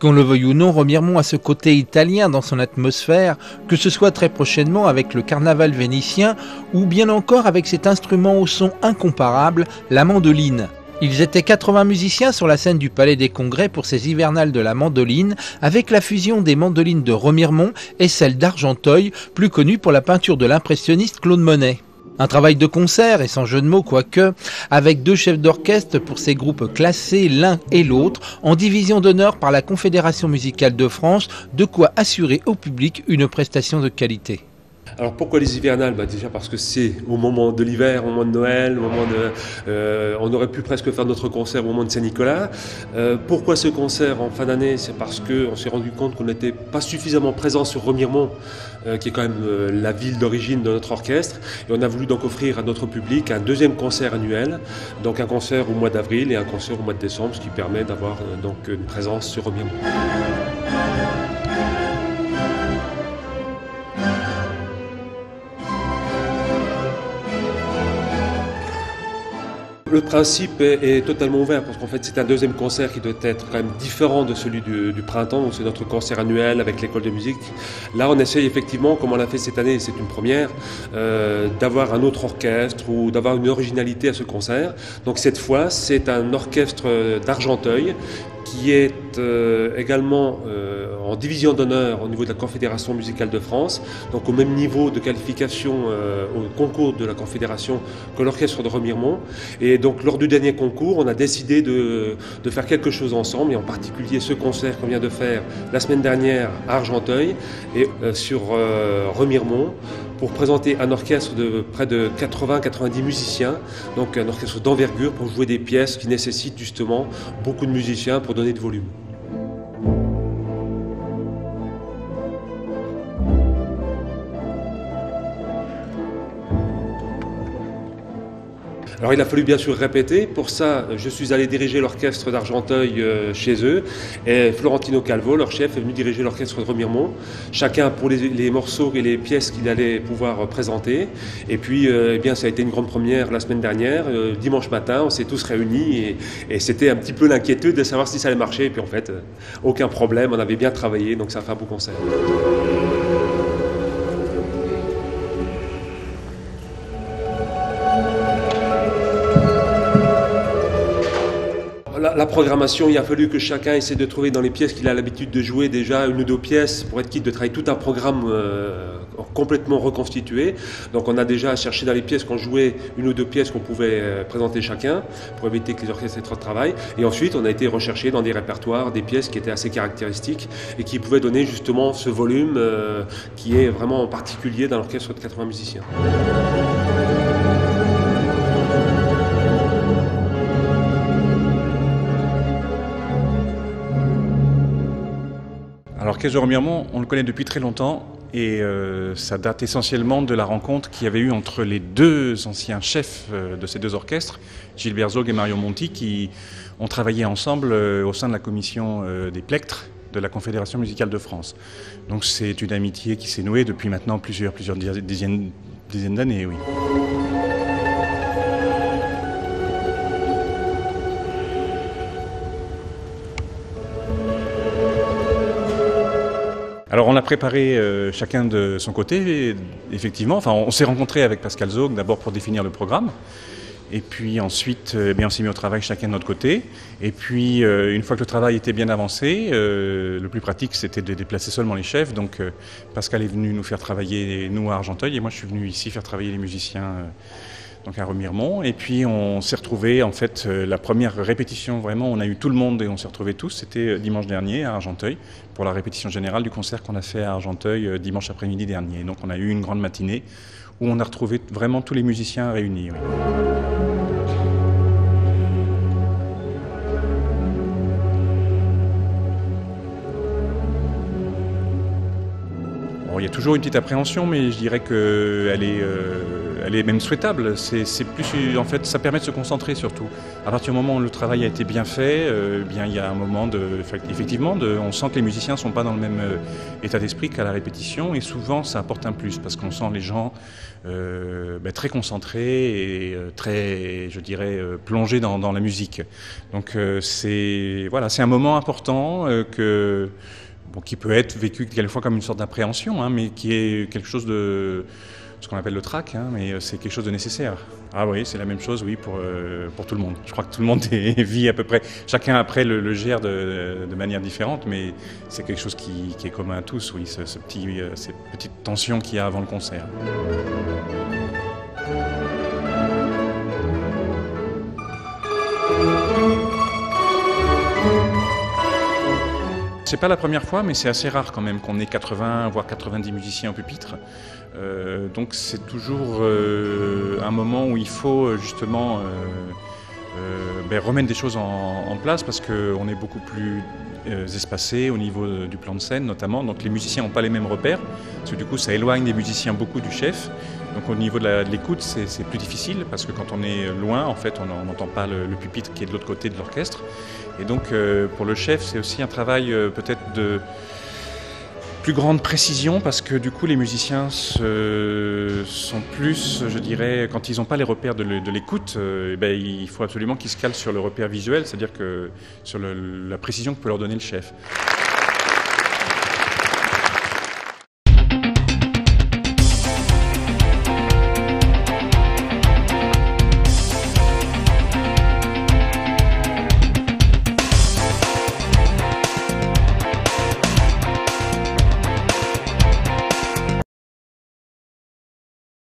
Qu'on le veuille ou non, Remiremont a ce côté italien dans son atmosphère, que ce soit très prochainement avec le carnaval vénitien ou bien encore avec cet instrument au son incomparable, la mandoline. Ils étaient 80 musiciens sur la scène du Palais des Congrès pour ces hivernales de la mandoline, avec la fusion des mandolines de Remiremont et celle d'Argenteuil, plus connue pour la peinture de l'impressionniste Claude Monet. Un travail de concert, et sans jeu de mots quoique, avec deux chefs d'orchestre pour ces groupes classés l'un et l'autre, en division d'honneur par la Confédération musicale de France, de quoi assurer au public une prestation de qualité. Alors pourquoi les hivernales? Bah Déjà parce que c'est au moment de l'hiver, au moment de Noël, au moment de... Euh, on aurait pu presque faire notre concert au moment de Saint-Nicolas. Euh, pourquoi ce concert en fin d'année? C'est parce qu'on s'est rendu compte qu'on n'était pas suffisamment présent sur Remiremont, euh, qui est quand même la ville d'origine de notre orchestre. Et on a voulu donc offrir à notre public un deuxième concert annuel, donc un concert au mois d'avril et un concert au mois de décembre, ce qui permet d'avoir donc une présence sur Remiremont. Le principe est, totalement ouvert parce qu'en fait c'est un deuxième concert qui doit être quand même différent de celui du, printemps, donc c'est notre concert annuel avec l'école de musique. Là on essaye effectivement, comme on l'a fait cette année, c'est une première, euh, d'avoir un autre orchestre ou d'avoir une originalité à ce concert. Donc cette fois c'est un orchestre d'Argenteuil qui est euh, également euh, en division d'honneur au niveau de la Confédération musicale de France, donc au même niveau de qualification euh, au concours de la Confédération que l'orchestre de Remiremont. Et donc lors du dernier concours, on a décidé de, de faire quelque chose ensemble, et en particulier ce concert qu'on vient de faire la semaine dernière à Argenteuil et sur Remiremont pour présenter un orchestre de près de 80-90 musiciens, donc un orchestre d'envergure pour jouer des pièces qui nécessitent justement beaucoup de musiciens pour donner de volume. Alors il a fallu bien sûr répéter. Pour ça, je suis allé diriger l'orchestre d'Argenteuil euh, chez eux. Et Florentino Calvo, leur chef, est venu diriger l'orchestre de Remiremont. Chacun pour les, morceaux et les pièces qu'il allait pouvoir présenter. Et puis, euh, eh bien, ça a été une grande première la semaine dernière. Euh, dimanche matin, on s'est tous réunis et, et c'était un petit peu l'inquiétude de savoir si ça allait marcher. Et puis en fait, aucun problème. On avait bien travaillé, donc ça a fait un beau concert. La, programmation, il a fallu que chacun essaie de trouver dans les pièces qu'il a l'habitude de jouer déjà une ou deux pièces pour être quitte de travailler tout un programme euh, complètement reconstitué. Donc on a déjà cherché dans les pièces qu'on jouait une ou deux pièces qu'on pouvait euh, présenter chacun pour éviter que les orchestres aient trop de travail. Et ensuite on a été rechercher dans des répertoires des pièces qui étaient assez caractéristiques et qui pouvaient donner justement ce volume euh, qui est vraiment particulier dans l'orchestre de 80 musiciens. De Remiremont, on le connaît depuis très longtemps et euh, ça date essentiellement de la rencontre qu'il y avait eu entre les deux anciens chefs euh, de ces deux orchestres, Gilbert Zog et Mario Monti, qui ont travaillé ensemble euh, au sein de la commission des plectres de la Confédération musicale de France. Donc c'est une amitié qui s'est nouée depuis maintenant plusieurs, plusieurs dizaines, dizaines d'années, oui. Alors on a préparé euh, chacun de son côté, effectivement. Enfin, on, s'est rencontré avec Pascal Zog d'abord pour définir le programme. Et puis ensuite, eh bien, on s'est mis au travail chacun de notre côté. Et puis, euh, une fois que le travail était bien avancé, euh, le plus pratique, c'était de déplacer seulement les chefs. Donc, Pascal est venu nous faire travailler, nous, à Argenteuil, et moi, je suis venu ici faire travailler les musiciens donc à Remiremont. Et puis on s'est retrouvés, en fait, euh, la première répétition, vraiment, on a eu tout le monde et on s'est retrouvés tous, c'était euh, dimanche dernier à Argenteuil, pour la répétition générale du concert qu'on a fait à Argenteuil euh, dimanche après-midi dernier. Donc on a eu une grande matinée où on a retrouvé vraiment tous les musiciens réunis. il y a toujours une petite appréhension, mais je dirais qu'elle est, elle est même souhaitable. C'est plus, en fait, ça permet de se concentrer surtout. À partir du moment où le travail a été bien fait, euh, bien il y a un moment de, effectivement, on sent que les musiciens sont pas dans le même euh, état d'esprit qu'à la répétition, et souvent ça apporte un plus parce qu'on sent les gens ben, très concentrés et très, je dirais, plongés dans, la musique. Donc c'est voilà, c'est un moment important qui peut être vécu quelquefois comme une sorte d'appréhension, hein, mais qui est quelque chose de ce qu'on appelle le trac, hein, mais euh, c'est quelque chose de nécessaire. Ah oui, c'est la même chose, oui, pour, euh, tout le monde. Je crois que tout le monde vit à peu près, chacun après le, gère de, manière différente, mais c'est quelque chose qui, est commun à tous, oui, ce, petit, euh, cette petite tension qu'il y a avant le concert. C'est pas la première fois, mais c'est assez rare quand même qu'on ait 80 voire 90 musiciens au pupitre. Euh, donc c'est toujours euh, un moment où il faut euh, justement ben, remettre des choses en, place parce qu'on est beaucoup plus espacé au niveau du plan de scène notamment. Donc les musiciens n'ont pas les mêmes repères, parce que du coup ça éloigne les musiciens beaucoup du chef. Donc au niveau de l'écoute, c'est plus difficile parce que quand on est loin, en fait, on n'entend pas le, pupitre qui est de l'autre côté de l'orchestre. Et donc euh, pour le chef, c'est aussi un travail euh, peut-être de plus grande précision parce que du coup les musiciens sont plus, je dirais, quand ils n'ont pas les repères de l'écoute, euh, eh ben, il faut absolument qu'ils se calent sur le repère visuel, c'est-à-dire que sur la précision que peut leur donner le chef.